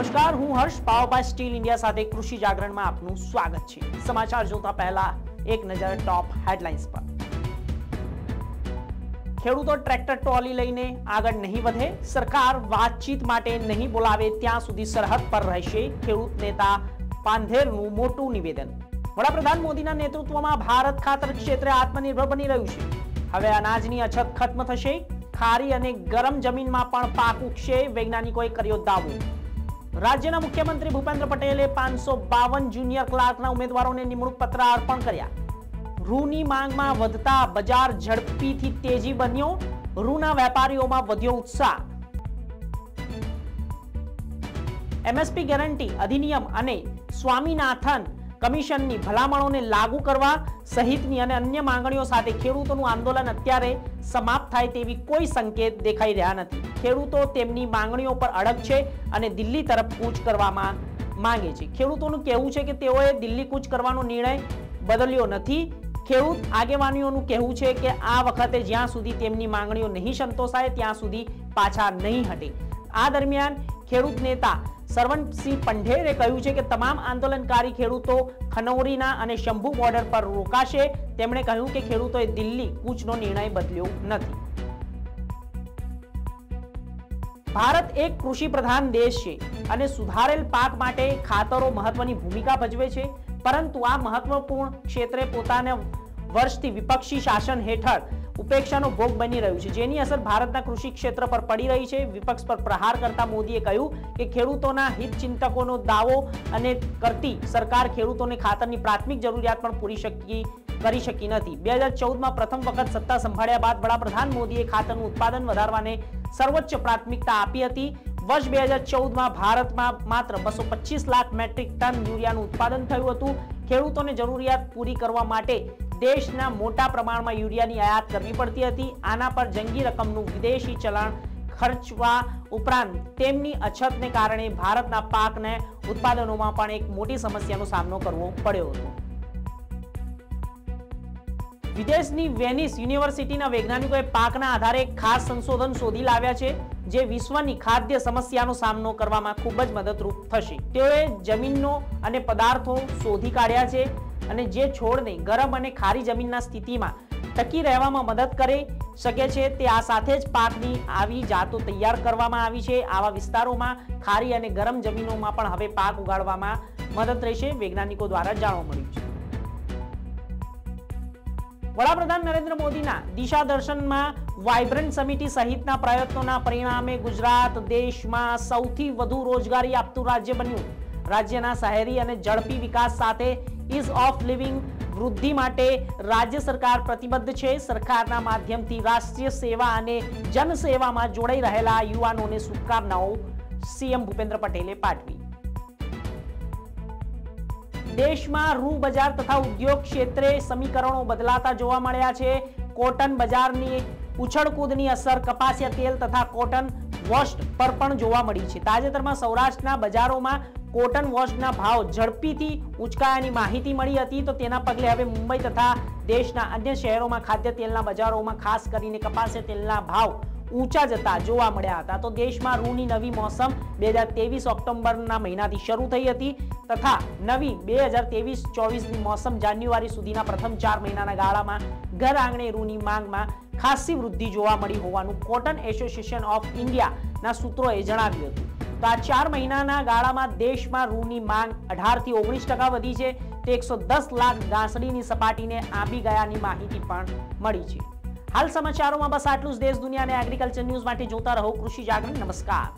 નમસ્કાર, હું હર્ષ power steel India સાથે કૃષિ જાગરણમાં આપનું સ્વાગત છે. સમાચાર જોતા પહેલા એક નજર ટોપ હેડલાઇન્સ પર. ખેડૂતો ટ્રેક્ટર ટ્રોલી લઈને આગળ નહીં વધે, સરકાર વાતચીત માટે નહીં બોલાવે, ત્યાં સુધી સરહદ પર રહેશે ખેડૂત નેતા પાંધેરનું મોટું નિવેદન. વડાપ્રધાન મોદીના નેતૃત્વમાં ભારત ખાતર ક્ષેત્રે આત્મનિર્ભર બની રહ્યું છે. હવે અનાજની અછત ખત્મ થશે, ખારી અને ગરમ જમીનમાં પણ પાક ઉગશે, વૈજ્ઞાનિકોએ કર્યો દાવો. રાજ્યના મુખ્યમંત્રી ભૂપેન્દ્ર પટેલે પાંચસો બાવન જુનિયર ક્લાર્કના ઉમેદવારોને નિમણૂક પત્ર અર્પણ કર્યા. રૂની માંગમાં વધતા બજાર ઝડપીથી તેજી બન્યો. રૂના વેપારીઓમાં વધ્યો ઉત્સાહ. એમએસપી ગેરંટી, અધિનિયમ અને સ્વામીનાથન કમિશનની ભલામણોને લાગુ કરવા સહિતની અને અન્ય માંગણીઓ સાથે ખેડૂતોનું આંદોલન અત્યારે સમાપ્ત થાય તેવી કોઈ સંકેત દેખાઈ રહ્યા નથી. ખેડૂતો તેમની માંગણીઓ પર અડગ છે અને દિલ્હી તરફ કૂચ કરવામાં માંગે છે. ખેડૂતોનું કહેવું છે કે તેઓએ દિલ્હી કૂચ કરવાનો નિર્ણય બદલ્યો નથી. ખેડૂત આગેવાનીઓનું કહેવું છે કે આ વખતે જ્યાં સુધી તેમની માંગણીઓ નહીં સંતોષાય, ત્યાં સુધી પાછા નહીં હટે. આ દરમિયાન ખેડૂત નેતા સરવણસિંહ પંઢેરે કહ્યું છે કે તમામ આંદોલનકારી ખેડૂતો ખનૌરીના અને શંભુ બોર્ડર પર રોકાશે. તેમણે કહ્યું કે ખેડૂતોએ દિલ્હી કૂચનો નિર્ણય બદલ્યો નથી. ભારત એક કૃષિ પ્રધાન દેશ છે અને સુધારેલ પાક માટે ખાતરો મહત્વની ભૂમિકા ભજવે છે. પરંતુ આ મહત્વપૂર્ણ ક્ષેત્રે પોતાને વર્ષથી વિપક્ષી શાસન હેઠળ ઉપેક્ષાનો ભોગ બની રહ્યું છે. જેની અસર ભારતના કૃષિ ક્ષેત્ર પર પડી રહી છે. વિપક્ષ પર પ્રહાર કરતા મોદીએ કહ્યું કે ખેડૂતોના હિતચિંતકોનો દાવો અને કરતી સરકાર ખેડૂતોને ખાતરની પ્રાથમિક જરૂરિયાત પણ પૂરી શકી, કરી શકી નથી. બે હજાર ચૌદમાં પ્રથમ વખત સત્તા સંભાળ્યા બાદ વડાપ્રધાન મોદીએ ખાતરનું ઉત્પાદન વધારવાને સર્વોચ્ચ પ્રાથમિકતા આપી હતી. વર્ષ બે હજાર ચૌદમાં ભારતમાં માત્ર બસો લાખ મેટ્રિક ટન યુરિયાનું ઉત્પાદન થયું હતું. ખેડૂતોને જરૂરિયાત પૂરી કરવા માટે દેશના મોટા પ્રમાણમાં યુરિયાની આયાત કરવી પડતી હતી. આના પર જંગી રકમનું વિદેશી ચલણ ખર્ચવા ઉપરાંત તેમની અછતને કારણે ભારતના પાકને ઉત્પાદનોમાં પણ એક મોટી સમસ્યાનો સામનો કરવો પડ્યો હતો. વિદેશની વેનિસ યુનિવર્સિટીના વૈજ્ઞાનિકોએ પાકના આધારે ખાસ સંશોધન શોધી લાવ્યા છે, જે વિશ્વની ખાદ્ય સમસ્યાનો સામનો કરવામાં ખૂબ જ મદદરૂપ થશે. તેઓએ જમીનનો અને પદાર્થો શોધી કાઢ્યા છે. અને જે છોડને ગરમ અને ખારી જમીનના સ્થિતિમાં ટકી રહેવામાં મદદ કરે શકે છે, તે આ સાથે જ પાકની આવી જાતો તૈયાર કરવામાં આવી છે. આવા વિસ્તારોમાં ખારી અને ગરમ જમીનોમાં પણ હવે પાક ઉગાડવામાં મદદ રહેશે. વૈજ્ઞાનિકો દ્વારા જાણવા મળ્યું છે. વડાપ્રધાન નરેન્દ્ર મોદીના દિશા દર્શનમાં વાઇબ્રન્ટ સમિતિ સહિતના પ્રયત્નોના પરિણામે ગુજરાત દેશમાં સૌથી વધુ રોજગારી આપતું રાજ્ય બન્યું. રાજ્યના શહેરી અને ઝડપી વિકાસ સાથે ઇઝ ઓફ લિવિંગ વૃદ્ધિ માટે રાજ્ય સરકાર પ્રતિબદ્ધ છે. સરકારના માધ્યમથી રાષ્ટ્રીય સેવા અને જનસેવામાં જોડાઈ રહેલા યુવાનોને શુભકામનાઓ સીએમ ભૂપેન્દ્ર પટેલે પાઠવી. દેશમાં રૂ બજાર તથા ઉદ્યોગ ક્ષેત્રે સમીકરણો બદલાતા જોવા મળ્યા છે. કોટન બજારની ઉછળકૂદની અસર, કપાસિયા તેલ તથા કોટન વોસ્ટ પર પણ જોવા મળી છે. તાજેતરમાં સૌરાષ્ટ્રના બજારોમાં કોટન વોશના ભાવ ઝડપીથી ઉંચકાયાની માહિતી મળી હતી. તો તેના પગલે હવે મુંબઈ તથા દેશના અન્ય શહેરોમાં ખાદ્ય તેલના બજારોમાં ખાસ કરીને કપાસે તેલના ભાવ ઊંચા જતા જોવા મળ્યા હતા. તો દેશમાં રૂની નવી મોસમ બે હજાર ત્રેવીસ ઓક્ટોબરના મહિનાથી શરૂ થઈ હતી તથા નવી બે હજાર ત્રેવીસ ચોવીસની મોસમ જાન્યુઆરી સુધીના પ્રથમ ચાર મહિનાના ગાળામાં ઘર આંગણે રૂની માંગમાં ખાસી વૃદ્ધિ જોવા મળી હોવાનું કોટન એસોસિએશન ઓફ ઇન્ડિયાના સૂત્રોએ જણાવ્યું હતું. તો આ ચાર મહિનાના ગાળામાં દેશમાં રૂની માંગ અઢારથી ઓગણીસ ટકા વધી છે. તો એકસો દસ લાખ ઘાસડીની સપાટીને આંબી ગયાની માહિતી પણ મળી છે. હાલ સમાચારોમાં બસ આટલું જ. દેશ દુનિયાને એગ્રીકલ્ચર ન્યૂઝ માટે જોતા રહો કૃષિ જાગરણ. નમસ્કાર.